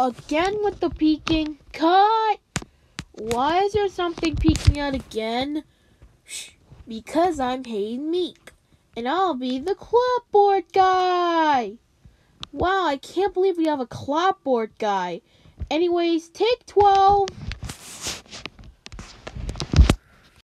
Again with the peeking. Cut! Why is there something peeking out again? Because I'm Hayden Meek. And I'll be the clipboard guy. Wow, I can't believe we have a clipboard guy. Anyways, take 12.